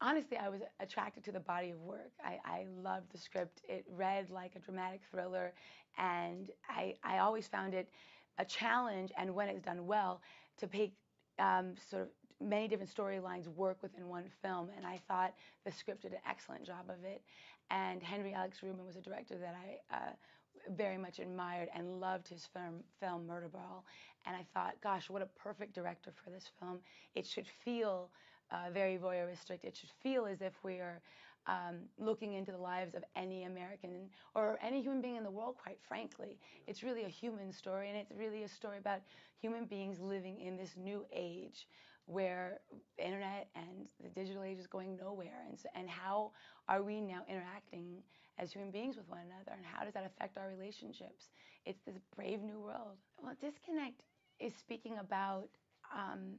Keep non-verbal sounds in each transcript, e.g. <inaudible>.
honestly, I was attracted to the body of work. I, I loved the script. It read like a dramatic thriller, and I, I always found it a challenge, and when it's done well, to make um, sort of many different storylines work within one film. And I thought the script did an excellent job of it. And Henry Alex Rubin was a director that I uh, very much admired and loved his film, film Murderball. And I thought, gosh, what a perfect director for this film. It should feel uh, very voyeuristic. It should feel as if we are um, looking into the lives of any American or any human being in the world, quite frankly. It's really a human story, and it's really a story about human beings living in this new age where internet and the digital age is going nowhere. And, so, and how are we now interacting as human beings with one another, and how does that affect our relationships? It's this brave new world. Well, Disconnect is speaking about um,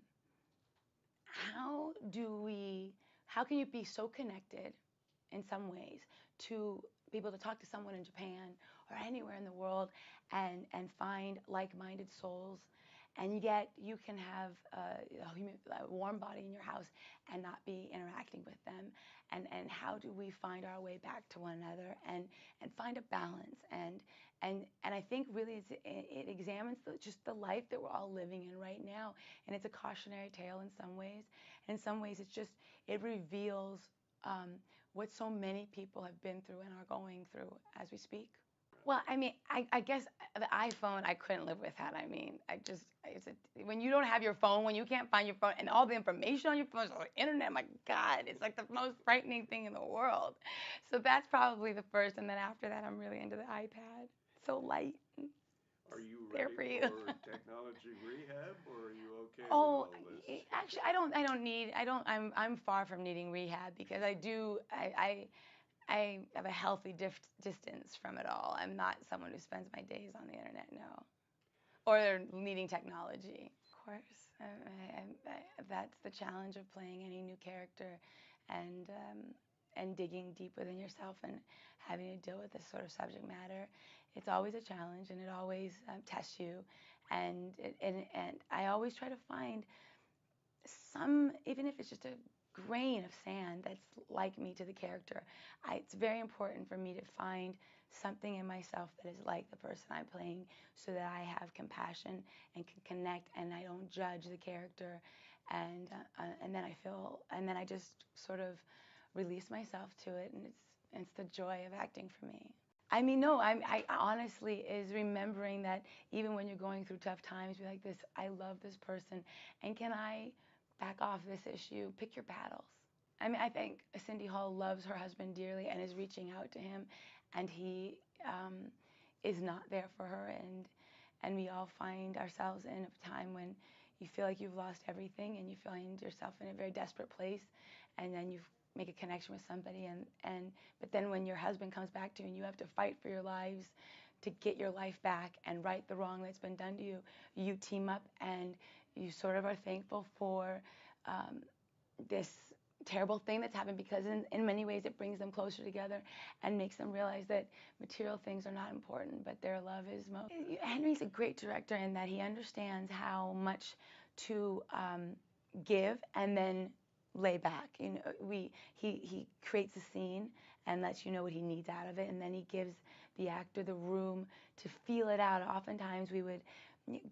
how do we, how can you be so connected in some ways to be able to talk to someone in Japan or anywhere in the world and, and find like-minded souls? And yet you can have a, a, warm body in your house and not be interacting with them how do we find our way back to one another and and find a balance? And and and I think really it, it examines the, just the life that we're all living in right now. And it's a cautionary tale in some ways. And in some ways it's just it reveals um, what so many people have been through and are going through as we speak. Well, I mean, I, I, guess uh, the iPhone I couldn't live without. I mean, I just it's a, when you don't have your phone, when you can't find your phone, and all the information on your phone is on the internet. My God, it's like the most frightening thing in the world. So that's probably the first, and then after that, I'm really into the iPad. So light. Are you ready for, you. for <laughs> technology rehab, or are you okay? Oh, actually, I don't. I don't need. I don't. I'm. I'm far from needing rehab because I do. I. I I have a healthy distance from it all. I'm not someone who spends my days on the internet, no. Or needing technology. Of course, I, I, I, that's the challenge of playing any new character and, um, and digging deep within yourself and having to deal with this sort of subject matter. It's always a challenge and it always um, tests you. And, it, and, and I always try to find some, even if it's just a grain of sand that's like me to the character. I, it's very important for me to find something in myself that is like the person I'm playing so that I have compassion and can connect and I don't judge the character and uh, uh, and then I feel and then I just sort of release myself to it and it's it's the joy of acting for me. I mean, no, I'm, I honestly is remembering that even when you're going through tough times, be like this, I love this person, and can I back off this issue, pick your battles. I mean, I think Cindy Hull loves her husband dearly and is reaching out to him, and he um, is not there for her. And and we all find ourselves in a time when you feel like you've lost everything, and you find yourself in a very desperate place, and then you make a connection with somebody, and and but then when your husband comes back to you, and you have to fight for your lives to get your life back and right the wrong that's been done to you, you team up and you sort of are thankful for um, this terrible thing that's happened because in, in many ways it brings them closer together and makes them realize that material things are not important, but their love is most. Henry's a great director in that he understands how much to um, give and then lay back. You know, we he he creates a scene and lets you know what he needs out of it, and then he gives the actor the room to feel it out. Oftentimes, we would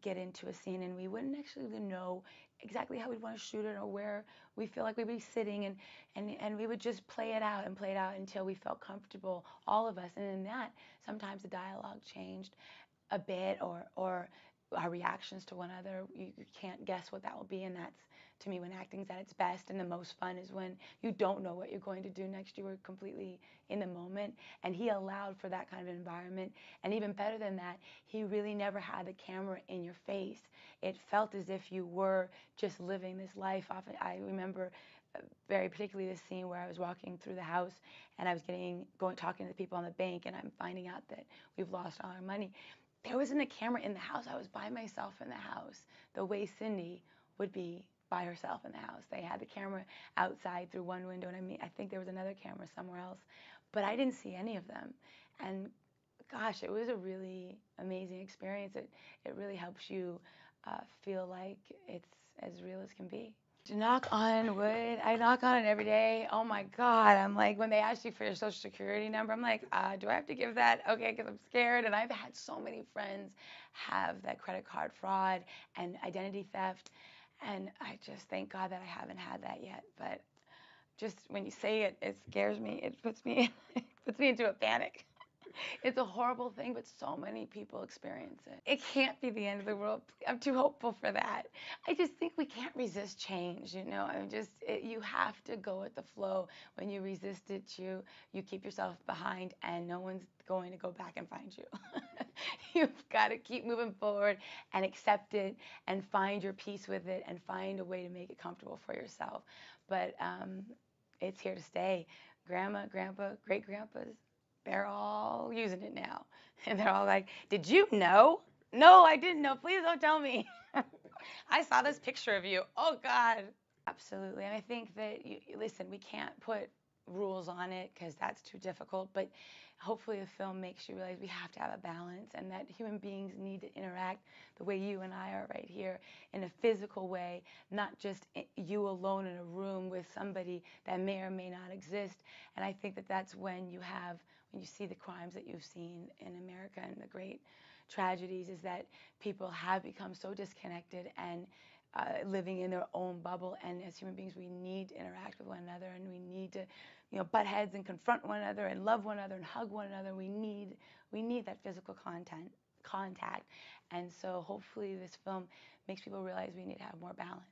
get into a scene and we wouldn't actually know exactly how we'd want to shoot it or where we feel like we'd be sitting and and and we would just play it out and play it out until we felt comfortable all of us. And in that sometimes the dialogue changed a bit or or our reactions to one another. You, you, can't guess what that will be, and that's to me when acting's at its best and the most fun is when you don't know what you're going to do next. You were completely in the moment, and he allowed for that kind of environment. And even better than that, he really never had the camera in your face. It felt as if you were just living this life. Often, I remember uh, very particularly this scene where I was walking through the house and I was getting going talking to the people on the bank and I'm finding out that we've lost all our money there wasn't a camera in the house. I was by myself in the house, the way Cindy would be by herself in the house. They had the camera outside through one window, and I mean, I think there was another camera somewhere else, but I didn't see any of them. And gosh, it was a really amazing experience. It it really helps you uh, feel like it's as real as can be. Knock on wood. I knock on it every day. Oh my God. I'm like, when they ask you for your social security number, I'm like, uh, do I have to give that? Okay, because I'm scared. And I've had so many friends have that credit card fraud and identity theft. And I just thank God that I haven't had that yet. But just when you say it, it scares me. It puts me, <laughs> it puts me into a panic it's a horrible thing, but so many people experience it. It can't be the end of the world. I'm too hopeful for that. I just think we can't resist change. You know, I'm just it, you have to go with the flow. When you resist it, you you keep yourself behind, and no one's going to go back and find you. <laughs> You've got to keep moving forward and accept it, and find your peace with it, and find a way to make it comfortable for yourself. But um, it's here to stay. Grandma, grandpa, great grandpas, they're all using it now. <laughs> And they're all like, Did you know? No, I didn't know. Please don't tell me. <laughs> I saw this picture of you. Oh, God. Absolutely. And I think that, you, listen, we can't put rules on it because that's too difficult. But hopefully, the film makes you realize we have to have a balance and that human beings need to interact the way you and I are right here in a physical way, not just you alone in a room with somebody that may or may not exist. And I think that that's when you have when you see the crimes that you've seen in America and the great tragedies is that people have become so disconnected and uh, living in their own bubble. And as human beings, we need to interact with one another, and need to, you know, butt heads and confront one another, and love one another, and hug one another. We need we need that physical content contact. And so, hopefully, this film makes people realize we need to have more balance.